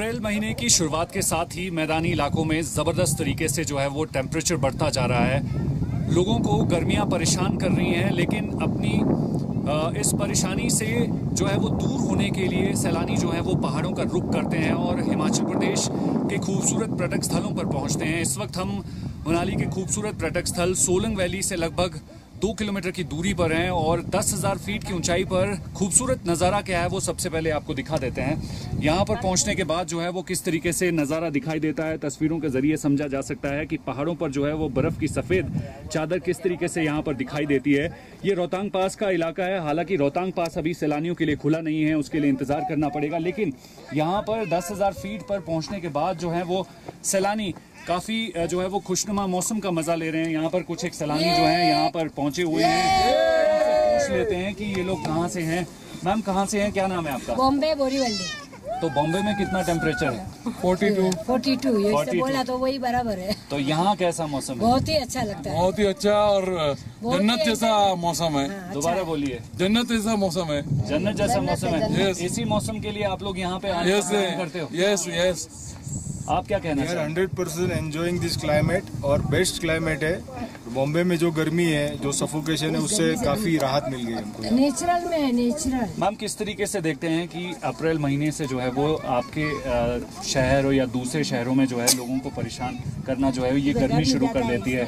अप्रैल महीने की शुरुआत के साथ ही मैदानी इलाकों में ज़बरदस्त तरीके से जो है वो टेम्परेचर बढ़ता जा रहा है। लोगों को गर्मियाँ परेशान कर रही हैं, लेकिन अपनी इस परेशानी से जो है वो दूर होने के लिए सैलानी जो है वो पहाड़ों का रुख करते हैं और हिमाचल प्रदेश के खूबसूरत पर्यटक स्थलों पर पहुँचते हैं। इस वक्त हम मनाली के खूबसूरत पर्यटक स्थल सोलंग वैली से लगभग दो किलोमीटर की दूरी पर हैं और दस हज़ार फीट की ऊंचाई पर खूबसूरत नज़ारा क्या है वो सबसे पहले आपको दिखा देते हैं। यहाँ पर पहुँचने के बाद जो है वो किस तरीके से नज़ारा दिखाई देता है, तस्वीरों के ज़रिए समझा जा सकता है कि पहाड़ों पर जो है वो बर्फ़ की सफ़ेद चादर किस तरीके से यहाँ पर दिखाई देती है। ये रोहतांग पास का इलाका है, हालाँकि रोहतांग पास अभी सैलानियों के लिए खुला नहीं है, उसके लिए इंतज़ार करना पड़ेगा, लेकिन यहाँ पर दस फीट पर पहुँचने के बाद जो है वो सैलानी काफ़ी, जो है वो खुशनुमा मौसम का मज़ा ले रहे हैं। यहाँ पर कुछ एक सैलानी जो है, यहाँ पर पहुँचे हुए हैं। पूछ लेते हैं कि ये लोग कहाँ से हैं। मैम कहाँ से हैं? क्या नाम है आपका? बॉम्बे बोरीवली। तो बॉम्बे में कितना टेम्परेचर है? फोर्टी टू फोर्टी टू ये 42 बोला तो वही बराबर है। तो यहाँ कैसा मौसम है? बहुत ही अच्छा लगता है। बहुत ही अच्छा और जन्नत जैसा मौसम है। दोबारा बोलिए। जन्नत जैसा मौसम है। जन्नत जैसा मौसम है. इसी मौसम के लिए आप लोग यहाँ पे आने करते हो? यस यस आप क्या कहना hundred percent enjoying this climate और बेस्ट क्लाइमेट है। बॉम्बे में जो गर्मी है जो सफोकेशन है उससे काफ़ी राहत मिल गई हमको। नेचुरल में है नेचुरल मैम किस तरीके से देखते हैं कि अप्रैल महीने से जो है वो आपके शहर या दूसरे शहरों में जो है लोगों को परेशान करना जो है ये गर्मी शुरू कर देती है?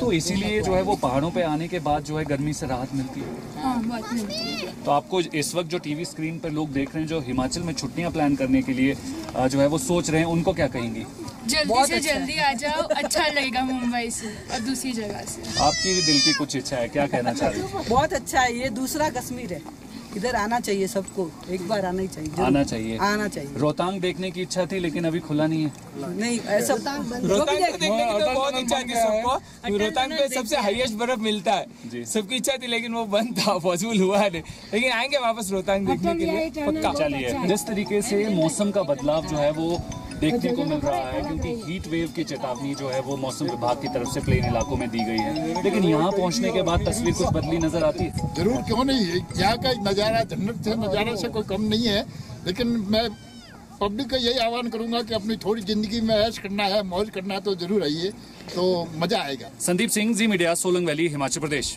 तो इसीलिए जो है वो पहाड़ों पे आने के बाद जो है गर्मी से राहत मिलती है। हाँ मिलती है। तो आपको इस वक्त जो टीवी स्क्रीन पर लोग देख रहे हैं जो हिमाचल में छुट्टियाँ प्लान करने के लिए जो है वो सोच रहे हैं उनको क्या कहेंगी? जल्दी से जल्दी आ जाओ अच्छा लगेगा मुंबई से और दूसरी जगह से। आपकी भी दिल की कुछ इच्छा है क्या कहना चाह रही हैं? बहुत अच्छा है ये दूसरा कश्मीर है। इधर आना चाहिए सबको एक बार आना ही चाहिए आना चाहिए। आना चाहिए। रोहतांग देखने की इच्छा थी लेकिन अभी खुला नहीं है। नहीं ऐसा रोहतांग देखने की तो बहुत इच्छा थी सबको। रोहतांग पे सबसे हाईएस्ट बर्फ़ मिलता है। सबकी इच्छा थी लेकिन वो बंद था पॉसिबल हुआ नहीं। लेकिन आएँगे वापस रोहतांग देखने के लिए। पक्का। चलिए जिस तरीके से मौसम का बदलाव जो है वो देखने को मिल रहा है क्योंकि हीट वेव की चेतावनी जो है वो मौसम विभाग की तरफ़ से प्लेन इलाकों में दी गई है। लेकिन यहाँ पहुँचने के बाद तस्वीर कुछ बदली नज़र आती है। ज़रूर क्यों नहीं? यहाँ का नज़ारा जन्नत से नज़ारा से कोई कम नहीं है लेकिन मैं पब्लिक का यही आह्वान करूँगा कि अपनी थोड़ी ज़िंदगी में ऐश करना है मौज करना है तो ज़रूर आइए तो मज़ा आएगा। Sandeep Singh Zee media Solang valley Himachal Pradesh.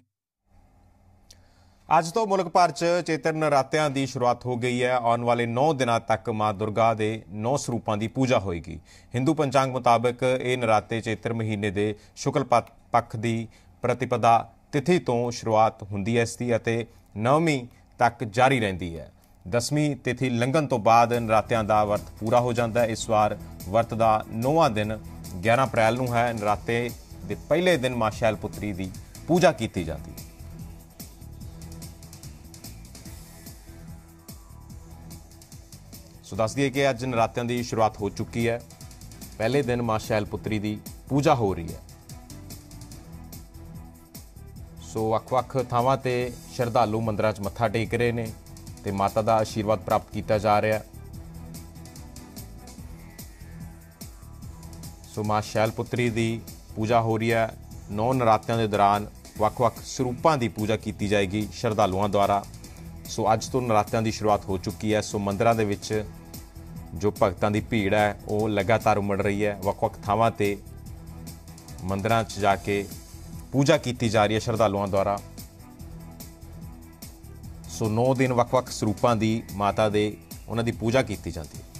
ਅੱਜ ਤੋਂ ਮੁਲਕ ਭਰ 'ਚ ਚੇਤਰ ਨਰਾਤਿਆਂ ਦੀ ਸ਼ੁਰੂਆਤ ਹੋ ਗਈ ਹੈ। ਆਉਣ ਵਾਲੇ 9 ਦਿਨਾਂ ਤੱਕ ਮਾਂ ਦੁਰਗਾ ਦੇ 9 ਸਰੂਪਾਂ ਦੀ ਪੂਜਾ ਹੋਏਗੀ। ਹਿੰਦੂ ਪੰਚਾਂਗ ਮੁਤਾਬਕ ਇਹ ਨਰਾਤੇ ਚੇਤਰ ਮਹੀਨੇ ਦੇ ਸ਼ੁਕਲ ਪੱਖ- ਦੀ ਪ੍ਰਤੀਪਦਾ ਤਿਥੀ ਤੋਂ ਸ਼ੁਰੂਆਤ ਹੁੰਦੀ ਹੈ ਇਸ ਦੀ ਅਤੇ ਨੌਵੀਂ ਤੱਕ ਜਾਰੀ ਰਹਿੰਦੀ ਹੈ। ਦਸਵੀਂ ਤਿਥੀ ਲੰਘਣ ਤੋਂ ਬਾਅਦ ਨਰਾਤਿਆਂ ਦਾ ਵਰਤ ਪੂਰਾ ਹੋ ਜਾਂਦਾ ਹੈ। ਇਸ ਵਾਰ ਵਰਤ ਦਾ 9ਵਾਂ ਦਿਨ 11 ਅਪ੍ਰੈਲ ਨੂੰ ਹੈ। ਨਰਾਤੇ ਦੇ ਪਹਿਲੇ ਦਿਨ ਮਾਂ ਸ਼ੈਲਪੁੱਤਰੀ ਦੀ ਪੂਜਾ ਕੀਤੀ ਜਾਂਦੀ ਹੈ। ਸੋ ਦੱਸ ਦਈਏ ਕਿ ਅੱਜ ਨਰਾਤਿਆਂ ਦੀ ਸ਼ੁਰੂਆਤ ਹੋ ਚੁੱਕੀ ਹੈ। ਪਹਿਲੇ ਦਿਨ ਮਾਂ ਸ਼ੈਲ ਪੁੱਤਰੀ ਦੀ ਪੂਜਾ ਹੋ ਰਹੀ ਹੈ। ਸੋ ਵੱਖ-ਵੱਖ ਥਾਵਾਂ ਤੇ ਸ਼ਰਧਾਲੂ ਮੰਦਰਾਂ 'ਚ ਮੱਥਾ ਟੇਕ ਰਹੇ ਨੇ ਤੇ ਮਾਤਾ ਦਾ ਆਸ਼ੀਰਵਾਦ ਪ੍ਰਾਪਤ ਕੀਤਾ ਜਾ ਰਿਹਾ। ਹੈ ਸੋ ਮਾਂ ਸ਼ੈਲ ਪੁੱਤਰੀ ਦੀ ਪੂਜਾ ਹੋ ਰਹੀ ਹੈ। ਨੌ ਨਰਾਤਿਆਂ ਦੇ ਦੌਰਾਨ ਵੱਖ-ਵੱਖ ਸਰੂਪਾਂ ਦੀ ਪੂਜਾ ਕੀਤੀ ਜਾਏਗੀ ਸ਼ਰਧਾਲੂਆਂ ਦੁਆਰਾ। ਸੋ ਅੱਜ ਤੋਂ ਨਰਾਤਿਆਂ ਦੀ ਸ਼ੁਰੂਆਤ ਹੋ ਚੁੱਕੀ ਹੈ। ਸੋ ਮੰਦਰਾਂ ਦੇ ਵਿੱਚ ਜੋ ਭਗਤਾਂ ਦੀ ਭੀੜ ਹੈ, ਉਹ ਲਗਾਤਾਰ ਉਮੜ ਰਹੀ ਹੈ। ਵੱਖ-ਵੱਖ ਥਾਵਾਂ ਤੇ ਮੰਦਰਾਂ 'ਚ ਜਾ ਕੇ ਪੂਜਾ ਕੀਤੀ ਜਾ ਰਹੀ ਹੈ ਸ਼ਰਧਾਲੂਆਂ ਦੁਆਰਾ। ਸੋ 9 ਦਿਨ ਵੱਖ-ਵੱਖ ਸਰੂਪਾਂ ਦੀ ਮਾਤਾ ਦੇ ਉਹਨਾਂ ਦੀ ਪੂਜਾ ਕੀਤੀ ਜਾਂਦੀ ਹੈ।